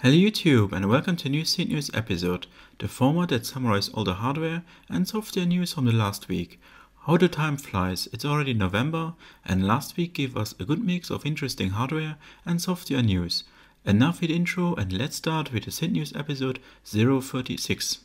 Hello YouTube and welcome to a new Synth News episode, the format that summarizes all the hardware and software news from the last week. How the time flies, it's already November and last week gave us a good mix of interesting hardware and software news. Enough with intro and let's start with the Synth News episode 036.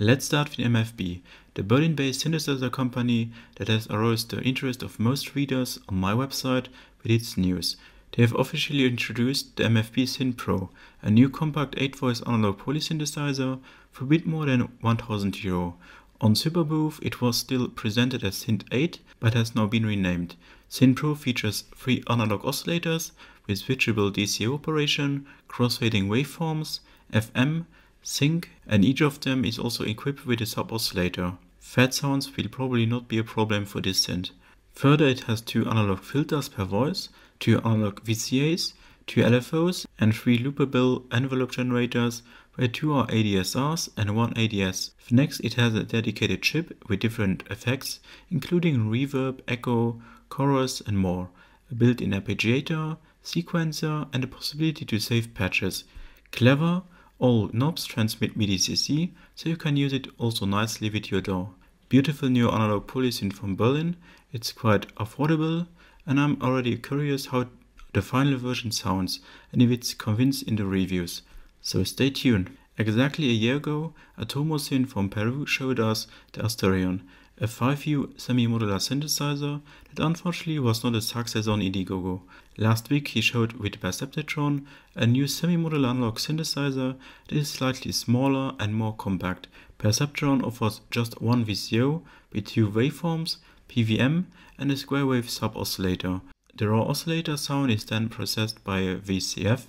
Let's start with MFB, the Berlin-based synthesizer company that has aroused the interest of most readers on my website with its news. They have officially introduced the MFB Synth Pro, a new compact 8-voice analog polysynthesizer for a bit more than 1000 euro. On Superbooth it was still presented as Synth 8 but has now been renamed. Synth Pro features three analog oscillators with switchable DCO operation, crossfading waveforms, FM, sync, and each of them is also equipped with a sub-oscillator. Fat sounds will probably not be a problem for this synth. Further, it has two analog filters per voice, two analog VCAs, two LFOs, and three loopable envelope generators, where two are ADSRs and one ADS. Next, it has a dedicated chip with different effects, including reverb, echo, chorus, and more, a built-in arpeggiator, sequencer, and the possibility to save patches. Clever, all knobs transmit MIDI-CC, so you can use it also nicely with your DAW. Beautiful new analog polysynth from Berlin, it's quite affordable, and I'm already curious how the final version sounds and if it's convinced in the reviews. So stay tuned. Exactly a year ago, Atomosynth from Peru showed us the Asterion, a 5U semi-modular synthesizer that unfortunately was not a success on Indiegogo. Last week he showed with Perceptron a new semi-modular analog synthesizer that is slightly smaller and more compact. Perceptron offers just one VCO with two waveforms, PVM and a square wave sub-oscillator. The raw oscillator sound is then processed by a VCF,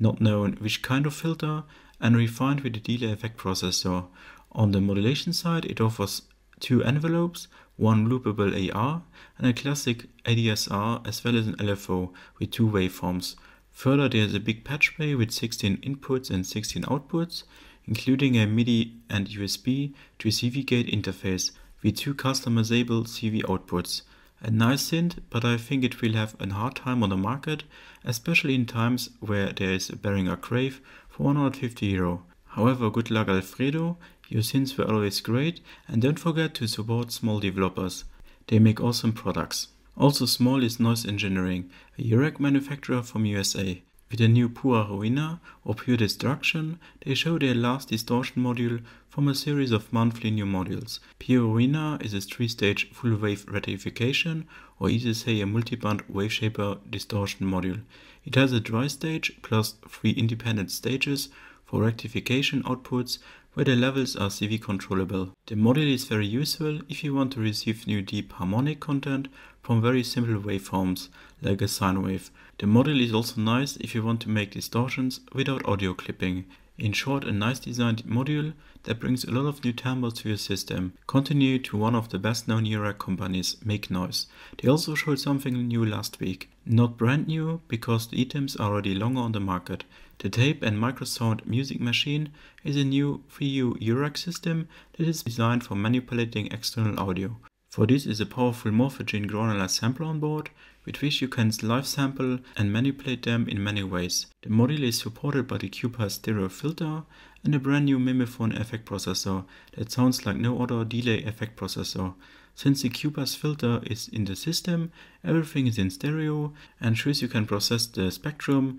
not known which kind of filter, and refined with a delay effect processor. On the modulation side it offers two envelopes, one loopable AR, and a classic ADSR as well as an LFO with two waveforms. Further, there is a big patch bay with 16 inputs and 16 outputs, including a MIDI and USB to CV gate interface with two customizable CV outputs. A nice synth, but I think it will have a hard time on the market, especially in times where there is a Behringer crave for 150 euro. However, good luck Alfredo, your synths were always great and don't forget to support small developers. They make awesome products. Also small is Noise Engineering, a Eurorack manufacturer from USA. With the new Pura Ruina or Pure Destruction, they show their last distortion module from a series of monthly new modules. Pura Ruina is a three-stage full-wave rectification, or easy say a multiband waveshaper distortion module. It has a dry stage plus three independent stages for rectification outputs where the levels are CV controllable. The module is very useful if you want to receive new deep harmonic content from very simple waveforms, like a sine wave. The module is also nice if you want to make distortions without audio clipping. In short, a nice designed module that brings a lot of new timbres to your system. Continue to one of the best known Eurorack companies, Make Noise. They also showed something new last week. Not brand new, because the items are already longer on the market. The Tape and Microsound Music Machine is a new 3U Eurorack system that is designed for manipulating external audio. For this is a powerful Morphagene granular sampler on board, with which you can live sample and manipulate them in many ways. The module is supported by the QPAS stereo filter and a brand new Mimeophon effect processor that sounds like no other delay effect processor. Since the QPAS filter is in the system, everything is in stereo and shows you can process the spectrum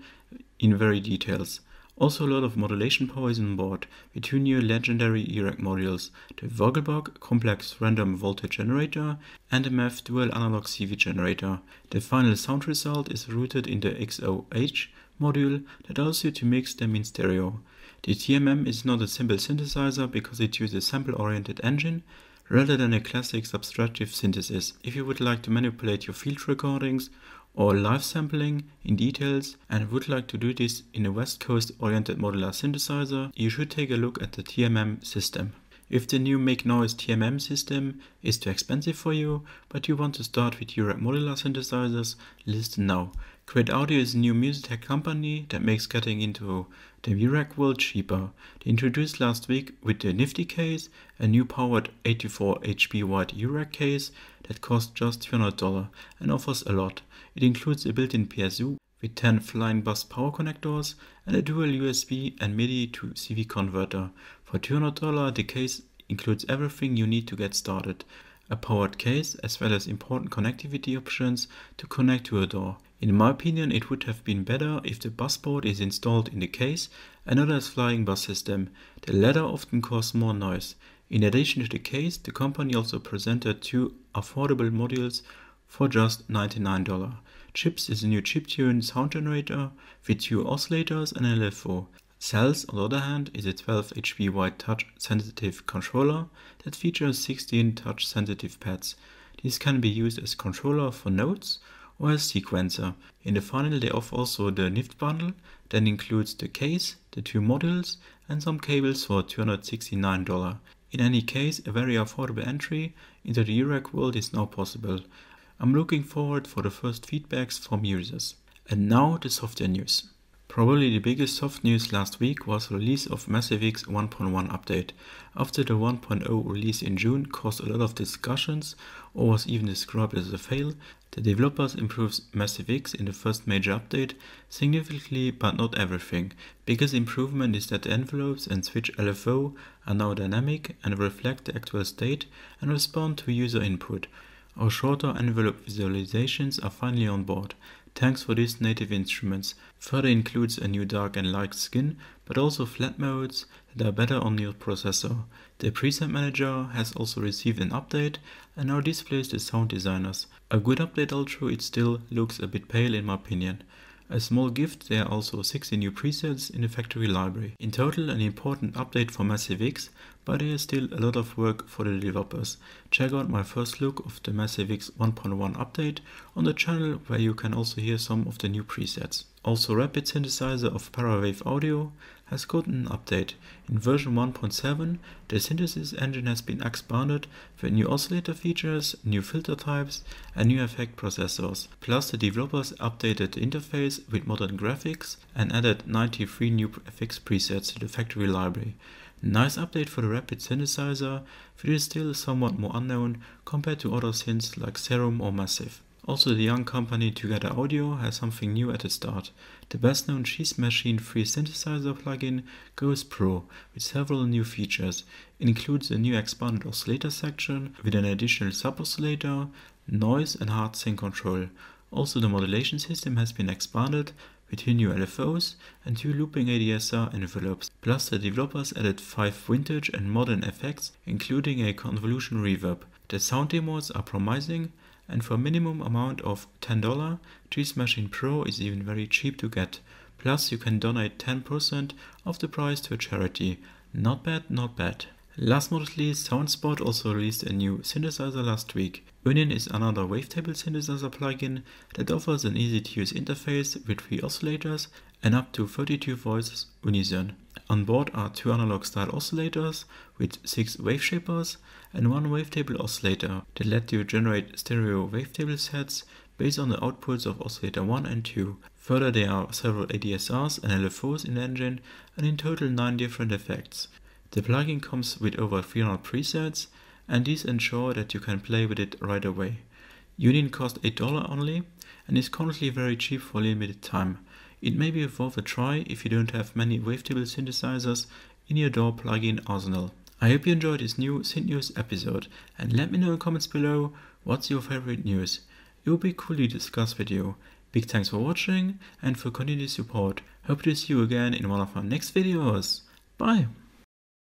in very details. Also a lot of modulation power is on board two new legendary Eurorack modules, the Wogglebug complex random voltage generator and the MEF dual analog CV generator. The final sound result is rooted in the XOH module that allows you to mix them in stereo. The TMM is not a simple synthesizer because it uses a sample-oriented engine rather than a classic subtractive synthesis. If you would like to manipulate your field recordings or live sampling in details and would like to do this in a West Coast oriented modular synthesizer, you should take a look at the TMM system. If the new Make Noise TMM system is too expensive for you, but you want to start with Eurorack modular synthesizers, listen now. Cre8audio is a new music tech company that makes getting into the Eurorack world cheaper. They introduced last week with the Nifty case, a new powered 84 HB wide Eurorack case that costs just $200 and offers a lot. It includes a built-in PSU with 10 flying bus power connectors and a dual USB and MIDI to CV converter. For $200 the case includes everything you need to get started. A powered case as well as important connectivity options to connect to a DAW. In my opinion it would have been better if the bus board is installed in the case and not as flying bus system. The latter often cause more noise. In addition to the case, the company also presented two affordable modules for just $99. Chips is a new chiptune sound generator with two oscillators and an LFO. Cells, on the other hand, is a 12 HP wide touch sensitive controller that features 16 touch sensitive pads. These can be used as controller for notes or as sequencer. In the final they offer also the NiftyBundle that includes the case, the two modules and some cables for $269. In any case, a very affordable entry into the Eurorack world is now possible. I'm looking forward for the first feedbacks from users. And now the software news. Probably the biggest soft news last week was the release of Massive X 1.1 update. After the 1.0 release in June caused a lot of discussions or was even described as a fail, the developers improved Massive X in the first major update significantly but not everything. Biggest improvement is that the envelopes and switch LFO are now dynamic and reflect the actual state and respond to user input. Our shorter envelope visualizations are finally on board. Thanks for these native instruments. Further includes a new dark and light skin, but also flat modes that are better on your processor. The preset manager has also received an update and now displays the sound designers. A good update although it still looks a bit pale in my opinion. A small gift, there are also 60 new presets in the factory library. In total an important update for Massive X, but there is still a lot of work for the developers. Check out my first look of the Massive X 1.1 update on the channel where you can also hear some of the new presets. Also Rapid Synthesizer of Parawave Audio has gotten an update. In version 1.7, the synthesis engine has been expanded with new oscillator features, new filter types, and new effect processors. Plus, the developers updated the interface with modern graphics and added 93 new effects presets to the factory library. Nice update for the Rapid synthesizer, but it is still somewhat more unknown compared to other synths like Serum or Massive. Also the young company 2getheraudio has something new at the start. The best known Cheeze Machine free synthesizer plugin goes pro with several new features. It includes a new expanded oscillator section with an additional sub oscillator, noise and hard sync control. Also the modulation system has been expanded with two new LFOs and two looping ADSR envelopes. Plus the developers added 5 vintage and modern effects including a convolution reverb. The sound demos are promising and for a minimum amount of $10, Cheeze Machine Pro is even very cheap to get. Plus you can donate 10% of the price to a charity. Not bad, not bad. Last but not least, SoundSpot also released a new synthesizer last week. Union is another wavetable synthesizer plugin that offers an easy to use interface with three oscillators and up to 32 voices unison. On board are two analog style oscillators with six waveshapers and one wavetable oscillator that let you generate stereo wavetable sets based on the outputs of oscillator 1 and 2. Further there are several ADSRs and LFOs in the engine and in total 9 different effects. The plugin comes with over 300 presets and these ensure that you can play with it right away. Union costs $8 only and is currently very cheap for limited time. It may be worth a try if you don't have many wavetable synthesizers in your DAW plugin arsenal. I hope you enjoyed this new Synth News episode and let me know in the comments below what's your favorite news. It would be cool to discuss with you. Big thanks for watching and for continued support. Hope to see you again in one of our next videos. Bye!